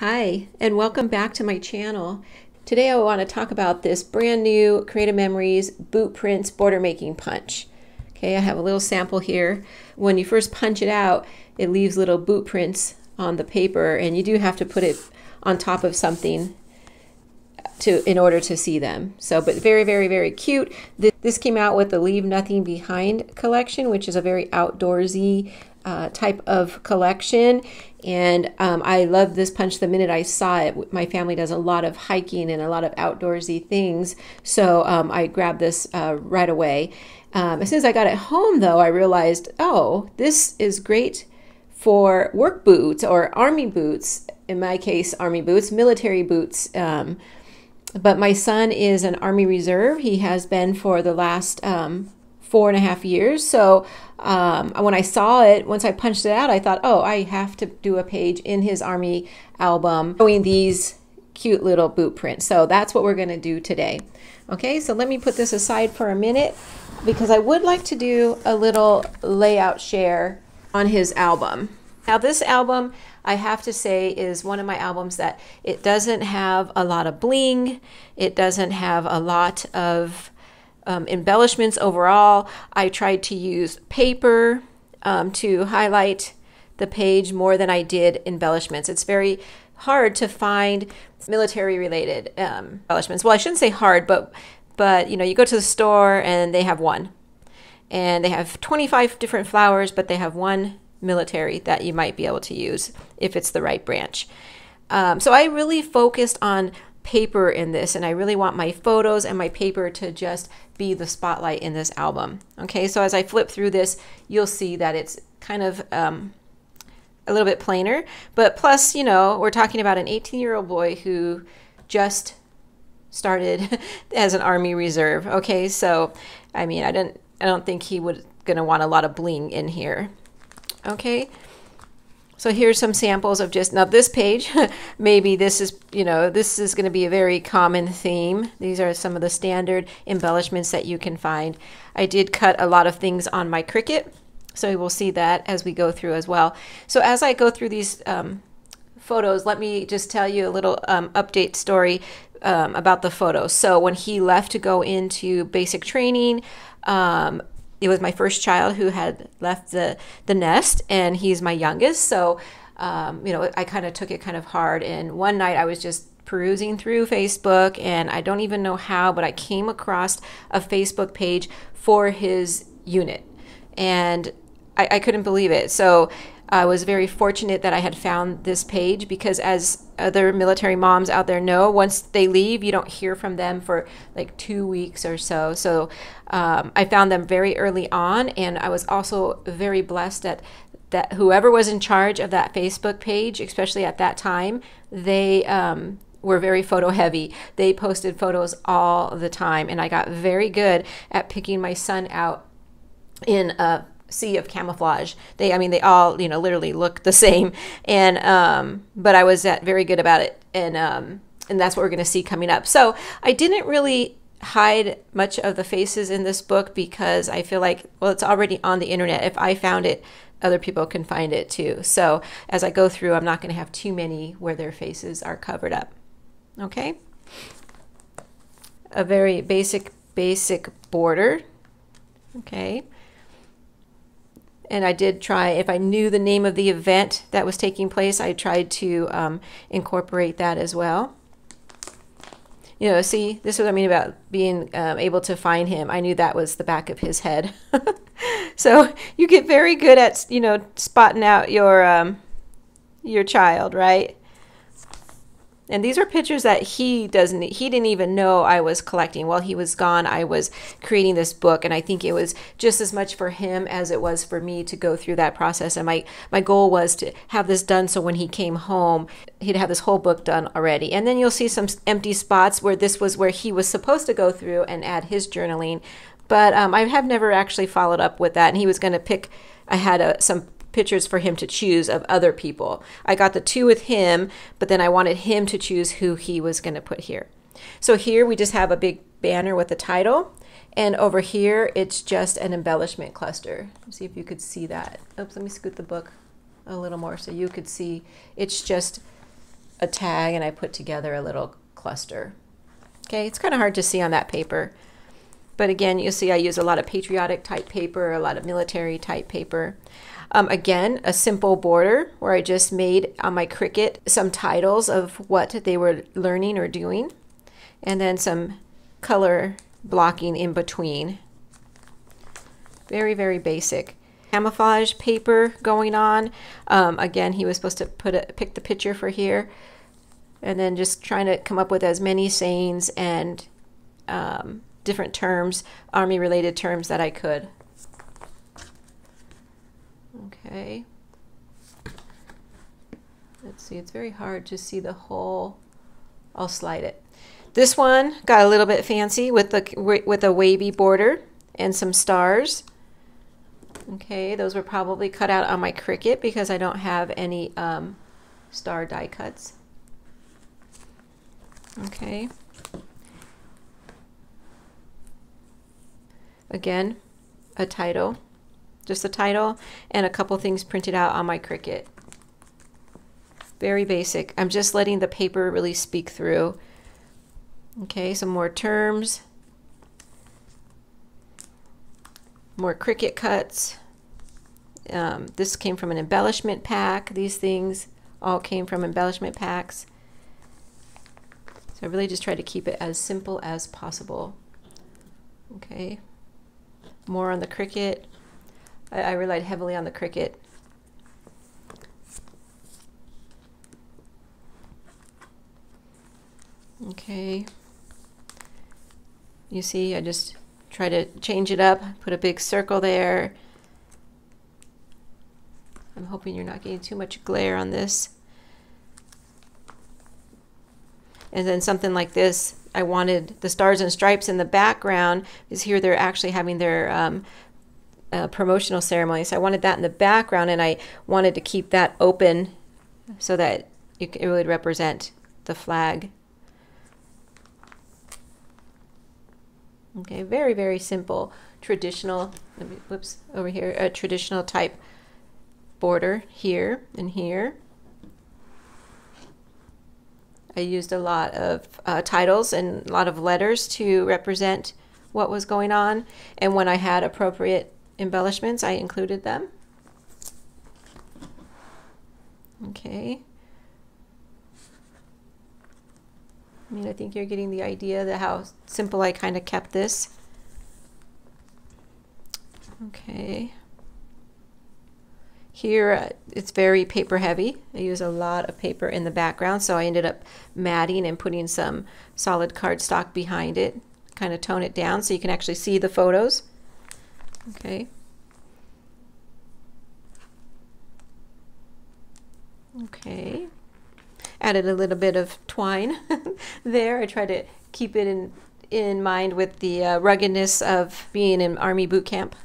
Hi, and welcome back to my channel. Today I want to talk about this brand new Creative Memories Boot Prints Border Making Punch. Okay, I have a little sample here. When you first punch it out, it leaves little boot prints on the paper and you do have to put it on top of something to in order to see them. So, but very, very, very cute. This this came out with the Leave Nothing Behind collection, which is a very outdoorsy uh, type of collection. And um, I loved this punch the minute I saw it. My family does a lot of hiking and a lot of outdoorsy things. So um, I grabbed this uh, right away. Um, as soon as I got it home, though, I realized, oh, this is great for work boots or army boots. In my case, army boots, military boots. Um, but my son is an Army Reserve. He has been for the last um, four and a half years. So um, when I saw it, once I punched it out, I thought, oh, I have to do a page in his Army album showing these cute little boot prints. So that's what we're going to do today. Okay, so let me put this aside for a minute because I would like to do a little layout share on his album. Now this album, I have to say, is one of my albums that it doesn't have a lot of bling. It doesn't have a lot of um, embellishments overall. I tried to use paper um, to highlight the page more than I did embellishments. It's very hard to find military related um, embellishments. Well, I shouldn't say hard, but but you know, you go to the store and they have one. And they have 25 different flowers, but they have one military that you might be able to use if it's the right branch. Um, so I really focused on paper in this and I really want my photos and my paper to just be the spotlight in this album. Okay, so as I flip through this, you'll see that it's kind of um, a little bit plainer, but plus, you know, we're talking about an 18 year old boy who just started as an army reserve. Okay, so I mean, I didn't, I don't think he would gonna want a lot of bling in here. Okay. So here's some samples of just, now this page, maybe this is, you know, this is going to be a very common theme. These are some of the standard embellishments that you can find. I did cut a lot of things on my Cricut, so we'll see that as we go through as well. So as I go through these um, photos, let me just tell you a little um, update story um, about the photos. So when he left to go into basic training, um, it was my first child who had left the the nest, and he's my youngest. So, um, you know, I kind of took it kind of hard. And one night I was just perusing through Facebook, and I don't even know how, but I came across a Facebook page for his unit, and I, I couldn't believe it. So I was very fortunate that I had found this page because, as other military moms out there know, once they leave, you don't hear from them for like two weeks or so. So um, I found them very early on, and I was also very blessed that that whoever was in charge of that Facebook page, especially at that time, they um, were very photo heavy. They posted photos all the time, and I got very good at picking my son out in a sea of camouflage. They, I mean, they all, you know, literally look the same. And, um, but I was at very good about it. And, um, and that's what we're going to see coming up. So I didn't really hide much of the faces in this book because I feel like, well, it's already on the internet. If I found it, other people can find it too. So as I go through, I'm not going to have too many where their faces are covered up. Okay. A very basic, basic border. Okay and I did try, if I knew the name of the event that was taking place, I tried to um, incorporate that as well. You know, see, this is what I mean about being um, able to find him. I knew that was the back of his head. so you get very good at, you know, spotting out your um, your child, right? And these are pictures that he doesn't, he didn't even know I was collecting. While he was gone, I was creating this book. And I think it was just as much for him as it was for me to go through that process. And my, my goal was to have this done so when he came home, he'd have this whole book done already. And then you'll see some empty spots where this was where he was supposed to go through and add his journaling. But um, I have never actually followed up with that. And he was going to pick, I had a, some pictures for him to choose of other people. I got the two with him, but then I wanted him to choose who he was going to put here. So here we just have a big banner with the title. And over here, it's just an embellishment cluster. Let's see if you could see that. Oops, let me scoot the book a little more so you could see. It's just a tag and I put together a little cluster. Okay, it's kind of hard to see on that paper. But again, you'll see I use a lot of patriotic type paper, a lot of military type paper. Um, again, a simple border where I just made on my Cricut some titles of what they were learning or doing, and then some color blocking in between. Very, very basic. Camouflage paper going on. Um, again, he was supposed to put a, pick the picture for here, and then just trying to come up with as many sayings and um, different terms, army related terms that I could. Okay. Let's see, it's very hard to see the whole. I'll slide it. This one got a little bit fancy with the with a wavy border and some stars. Okay, those were probably cut out on my Cricut because I don't have any um, star die cuts. Okay. Again, a title, just a title, and a couple things printed out on my Cricut. Very basic. I'm just letting the paper really speak through. Okay, some more terms. More Cricut cuts. Um, this came from an embellishment pack. These things all came from embellishment packs. So I really just try to keep it as simple as possible. Okay more on the Cricut. I, I relied heavily on the Cricut. Okay. You see, I just try to change it up, put a big circle there. I'm hoping you're not getting too much glare on this. And then something like this, I wanted the stars and stripes in the background because here they're actually having their um, uh, promotional ceremony. So I wanted that in the background and I wanted to keep that open so that it would represent the flag. Okay, very, very simple, traditional, me, whoops, over here, a traditional type border here and here. I used a lot of uh, titles and a lot of letters to represent what was going on. And when I had appropriate embellishments, I included them. Okay. I mean, I think you're getting the idea that how simple I kind of kept this. Okay. Here uh, it's very paper heavy. I use a lot of paper in the background, so I ended up matting and putting some solid cardstock behind it, kind of tone it down so you can actually see the photos. Okay. Okay. Added a little bit of twine there. I try to keep it in in mind with the uh, ruggedness of being in Army boot camp.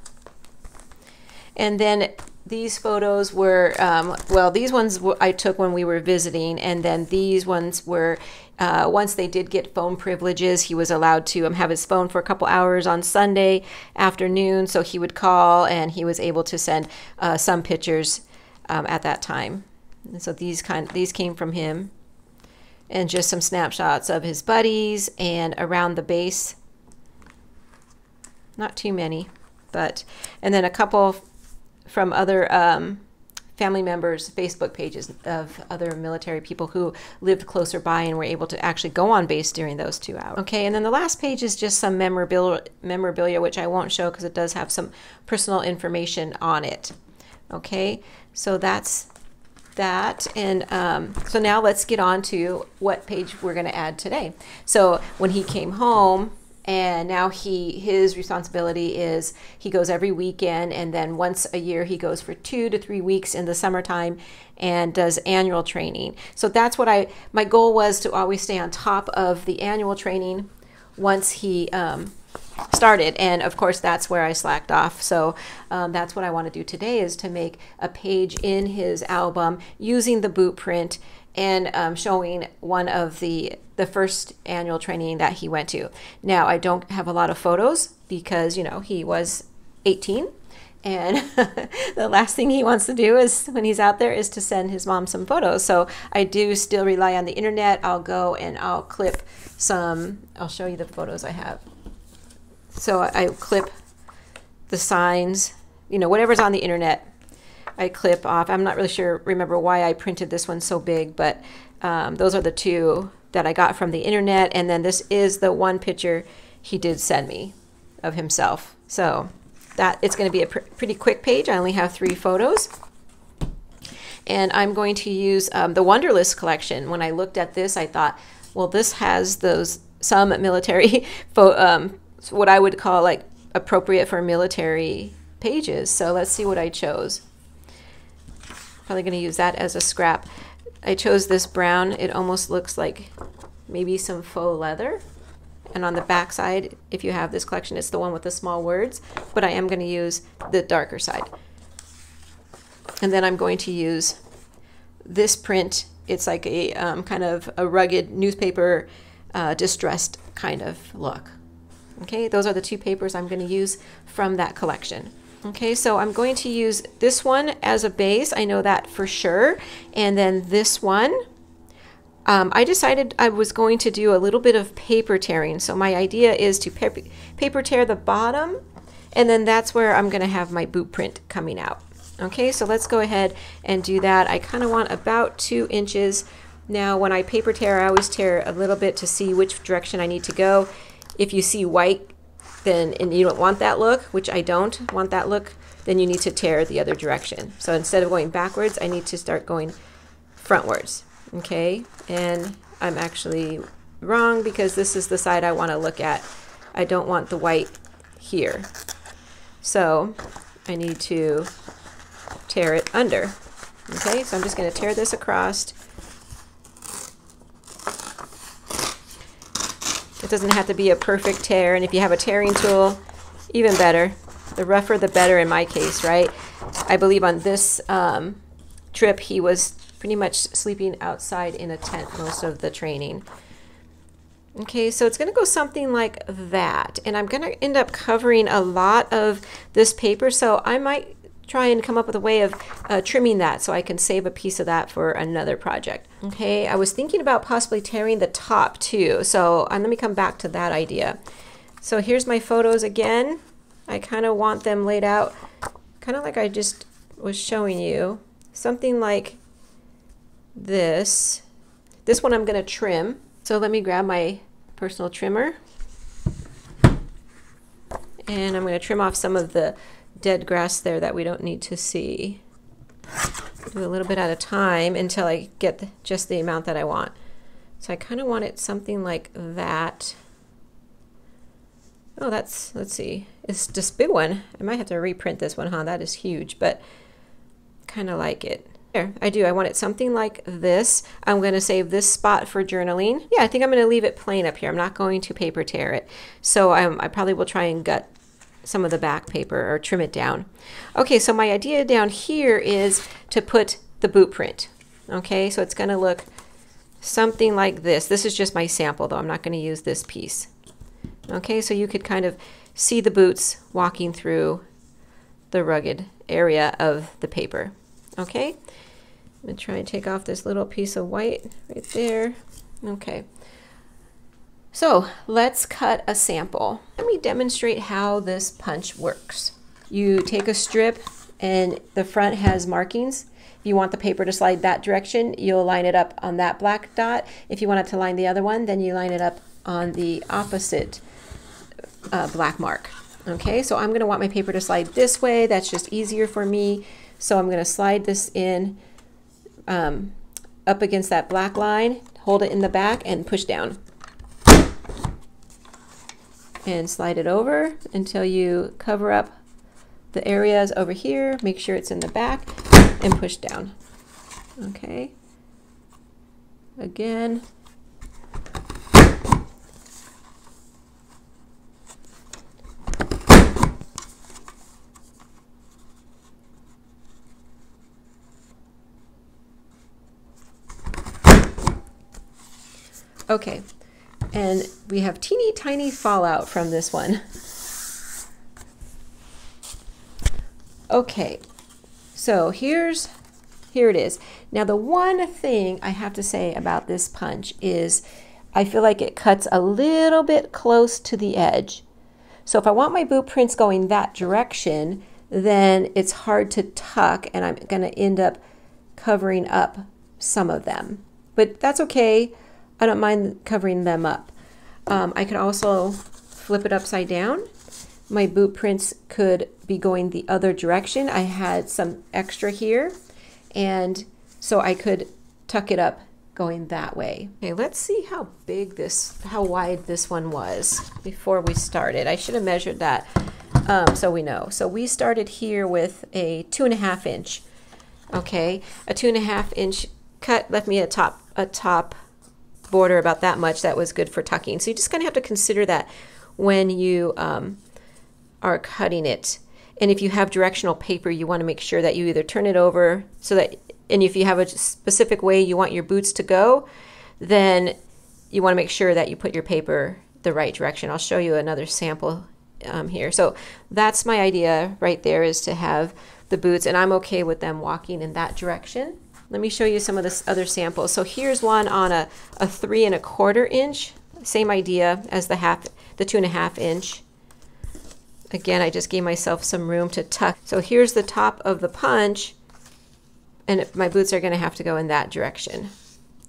And then these photos were um, well these ones i took when we were visiting and then these ones were uh, once they did get phone privileges he was allowed to um, have his phone for a couple hours on sunday afternoon. So he would call and he was able to send uh, some pictures um, at that time. And so these kind these came from him and just some snapshots of his buddies and around the base. Not too many but and then a couple from other um, family members' Facebook pages of other military people who lived closer by and were able to actually go on base during those two hours. Okay, and then the last page is just some memorabilia, memorabilia which I won't show because it does have some personal information on it. Okay, so that's that. And um, so now let's get on to what page we're going to add today. So when he came home, and now he his responsibility is he goes every weekend and then once a year he goes for two to three weeks in the summertime and does annual training. So that's what i my goal was to always stay on top of the annual training once he um, started. And of course that's where i slacked off. So um, that's what i want to do today is to make a page in his album using the boot print and um, showing one of the the first annual training that he went to. Now I don't have a lot of photos because you know he was 18 and the last thing he wants to do is when he's out there is to send his mom some photos. So i do still rely on the internet. I'll go and i'll clip some i'll show you the photos i have. So i clip the signs you know whatever's on the internet i clip off i'm not really sure remember why i printed this one so big but um, those are the two that i got from the internet and then this is the one picture he did send me of himself so that it's going to be a pr pretty quick page. I only have three photos. And I'm going to use um, the Wanderlust collection. When I looked at this, I thought, well, this has those some military, um, what I would call like appropriate for military pages. So let's see what I chose. Probably going to use that as a scrap. I chose this brown. It almost looks like maybe some faux leather. And on the back side, if you have this collection, it's the one with the small words, but I am going to use the darker side. And then I'm going to use this print. It's like a um, kind of a rugged newspaper uh, distressed kind of look. Okay, those are the two papers I'm going to use from that collection. Okay, so I'm going to use this one as a base. I know that for sure. And then this one um, I decided I was going to do a little bit of paper tearing. So my idea is to paper tear the bottom and then that's where I'm going to have my boot print coming out. Okay, so let's go ahead and do that. I kind of want about two inches. Now when I paper tear, I always tear a little bit to see which direction I need to go. If you see white, then and you don't want that look, which I don't want that look, then you need to tear the other direction. So instead of going backwards, I need to start going frontwards okay? And I'm actually wrong because this is the side I want to look at. I don't want the white here. So I need to tear it under. Okay, so I'm just going to tear this across. It doesn't have to be a perfect tear, and if you have a tearing tool, even better. The rougher the better in my case, right? I believe on this um, trip he was pretty much sleeping outside in a tent most of the training. Okay, so it's going to go something like that. And I'm going to end up covering a lot of this paper, so I might try and come up with a way of uh, trimming that so I can save a piece of that for another project. Okay, I was thinking about possibly tearing the top too, so uh, let me come back to that idea. So here's my photos again. I kind of want them laid out kind of like I just was showing you. Something like this. This one I'm going to trim. So let me grab my personal trimmer. And I'm going to trim off some of the dead grass there that we don't need to see. Do a little bit at a time until I get just the amount that I want. So I kind of want it something like that. Oh, that's, let's see, it's this big one. I might have to reprint this one, huh? That is huge, but kind of like it. There, I do. I want it something like this. I'm going to save this spot for journaling. Yeah, I think I'm going to leave it plain up here. I'm not going to paper tear it. So I'm, I probably will try and gut some of the back paper or trim it down. Okay, so my idea down here is to put the boot print. Okay, so it's going to look something like this. This is just my sample though. I'm not going to use this piece. Okay, so you could kind of see the boots walking through the rugged area of the paper. Okay, I'm going to try and take off this little piece of white right there. Okay. So let's cut a sample. Let me demonstrate how this punch works. You take a strip and the front has markings. If you want the paper to slide that direction, you'll line it up on that black dot. If you want it to line the other one, then you line it up on the opposite uh, black mark. Okay, so I'm gonna want my paper to slide this way. That's just easier for me. So I'm gonna slide this in um, up against that black line, hold it in the back and push down. And slide it over until you cover up the areas over here, make sure it's in the back and push down. Okay. Again, Okay, and we have teeny tiny fallout from this one. Okay, so here's here it is. Now the one thing I have to say about this punch is I feel like it cuts a little bit close to the edge. So if I want my boot prints going that direction, then it's hard to tuck and I'm going to end up covering up some of them. But that's okay. I don't mind covering them up. Um, I could also flip it upside down. My boot prints could be going the other direction. I had some extra here and so I could tuck it up going that way. Okay, let's see how big this, how wide this one was before we started. I should have measured that um, so we know. So we started here with a two and a half inch. Okay, a two and a half inch cut left me a top a top border about that much. That was good for tucking. So you just kind of have to consider that when you um, are cutting it. And if you have directional paper, you want to make sure that you either turn it over so that, and if you have a specific way you want your boots to go, then you want to make sure that you put your paper the right direction. I'll show you another sample um, here. So that's my idea right there is to have the boots, and I'm okay with them walking in that direction. Let me show you some of this other samples. So here's one on a, a three and a quarter inch, same idea as the half, the two and a half inch. Again, I just gave myself some room to tuck. So here's the top of the punch, and my boots are gonna have to go in that direction.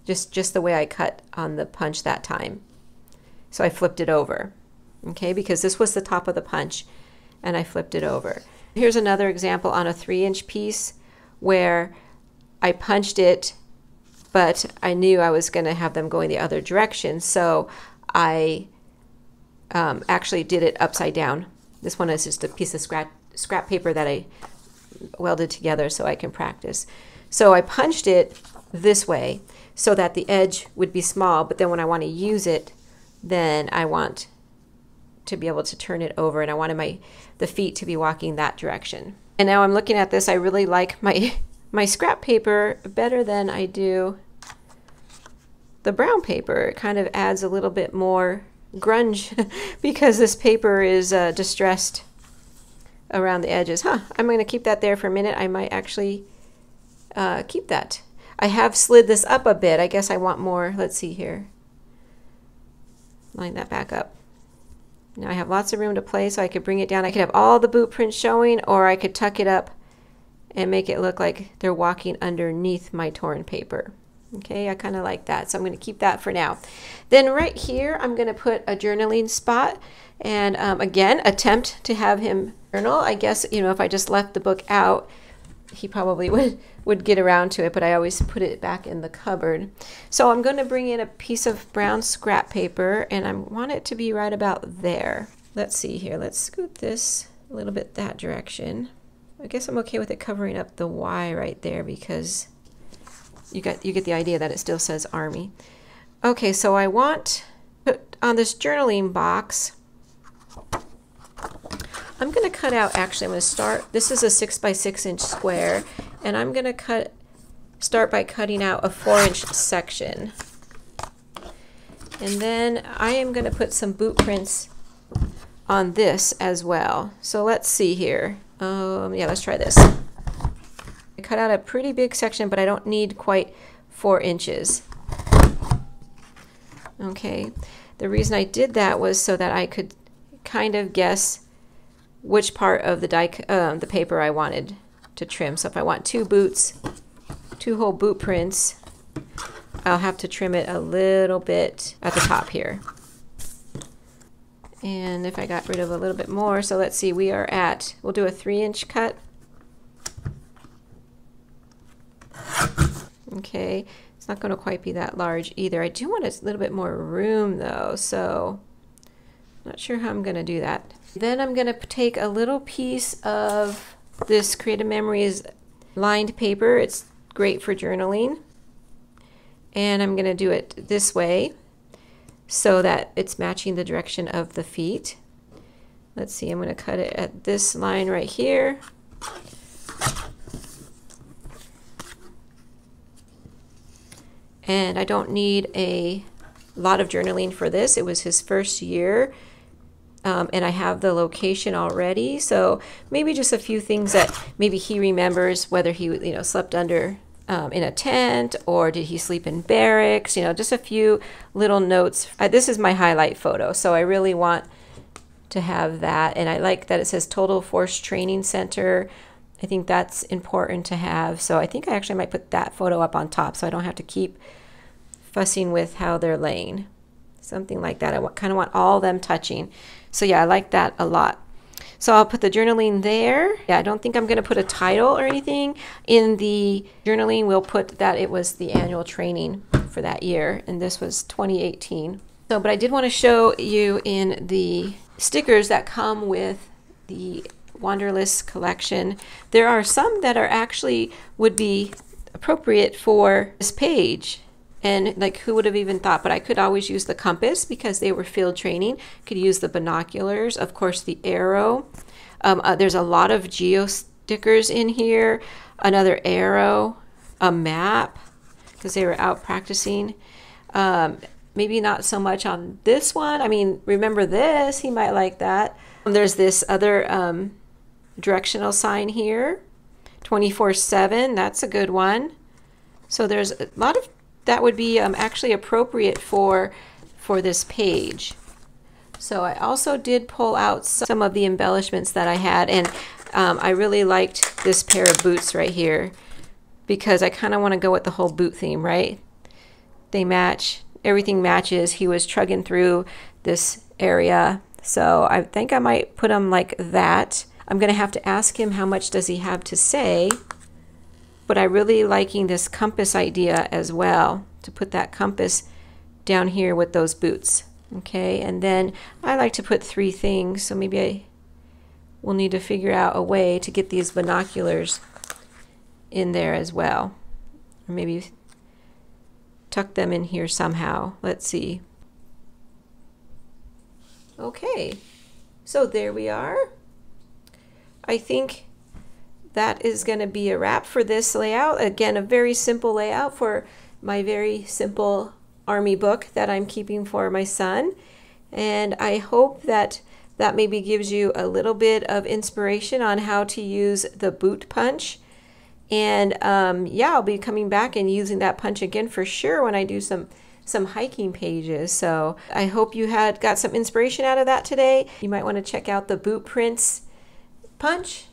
Just, just the way I cut on the punch that time. So I flipped it over, okay, because this was the top of the punch, and I flipped it over. Here's another example on a three inch piece where I punched it, but I knew I was gonna have them going the other direction, so I um, actually did it upside down this one is just a piece of scrap, scrap paper that I welded together so I can practice. So I punched it this way so that the edge would be small, but then when I want to use it, then I want to be able to turn it over and I wanted my the feet to be walking that direction. And now I'm looking at this, I really like my my scrap paper better than I do the brown paper. It kind of adds a little bit more grunge because this paper is uh, distressed around the edges. Huh, I'm going to keep that there for a minute. I might actually uh, keep that. I have slid this up a bit. I guess I want more. Let's see here. Line that back up. Now I have lots of room to play so I could bring it down. I could have all the boot prints showing or I could tuck it up and make it look like they're walking underneath my torn paper. Okay, I kind of like that. So I'm going to keep that for now. Then right here, I'm going to put a journaling spot. And um, again, attempt to have him journal. I guess, you know, if I just left the book out, he probably would, would get around to it, but I always put it back in the cupboard. So I'm going to bring in a piece of brown scrap paper, and I want it to be right about there. Let's see here. Let's scoot this a little bit that direction. I guess I'm okay with it covering up the Y right there because you get you get the idea that it still says Army. Okay, so I want put on this journaling box. I'm going to cut out. Actually, I'm going to start. This is a six by six inch square, and I'm going to cut. Start by cutting out a four inch section. And then I am going to put some boot prints on this as well. So let's see here. Um, yeah, let's try this I cut out a pretty big section, but I don't need quite four inches. Okay, the reason I did that was so that I could kind of guess which part of the, die, uh, the paper I wanted to trim. So if I want two boots, two whole boot prints, I'll have to trim it a little bit at the top here. And if I got rid of a little bit more, so let's see, we are at, we'll do a three inch cut. Okay, it's not going to quite be that large either. I do want a little bit more room though, so not sure how I'm going to do that. Then I'm going to take a little piece of this Creative Memories lined paper. It's great for journaling. And I'm going to do it this way so that it's matching the direction of the feet. Let's see, I'm going to cut it at this line right here. and I don't need a lot of journaling for this. It was his first year Um, and I have the location already. So maybe just a few things that maybe he remembers whether he you know slept under um, in a tent or did he sleep in barracks? You know, just a few little notes. This is my highlight photo, so I really want to have that. And I like that it says Total Force Training Center. I think that's important to have. So I think I actually might put that photo up on top so I don't have to keep fussing with how they're laying. Something like that. I kind of want all them touching. So yeah, I like that a lot. So I'll put the journaling there. Yeah, I don't think I'm going to put a title or anything. In the journaling, we'll put that it was the annual training for that year, and this was 2018. So, but I did want to show you in the stickers that come with the Wanderlust collection. There are some that are actually would be appropriate for this page. And like who would have even thought, but I could always use the compass because they were field training. Could use the binoculars, of course the arrow. Um, uh, there's a lot of geo stickers in here. Another arrow, a map, because they were out practicing. Um, maybe not so much on this one. I mean, remember this, he might like that. There's this other um, directional sign here, 24-7, that's a good one. So there's a lot of that would be um, actually appropriate for, for this page. So I also did pull out some of the embellishments that I had and um, I really liked this pair of boots right here because I kind of want to go with the whole boot theme, right? They match, everything matches. He was trugging through this area. So I think I might put them like that. I'm going to have to ask him how much does he have to say but I really liking this compass idea as well to put that compass down here with those boots okay? And then I like to put three things so maybe I will need to figure out a way to get these binoculars in there as well. Or maybe tuck them in here somehow. Let's see. Okay. So there we are. I think that is going to be a wrap for this layout. Again, a very simple layout for my very simple army book that I'm keeping for my son. And I hope that that maybe gives you a little bit of inspiration on how to use the boot punch. And um, yeah, I'll be coming back and using that punch again for sure when I do some some hiking pages. So I hope you had got some inspiration out of that today. You might want to check out the boot prints punch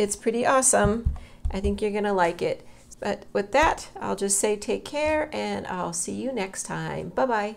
it's pretty awesome. I think you're going to like it. But with that, I'll just say take care and I'll see you next time. Bye-bye.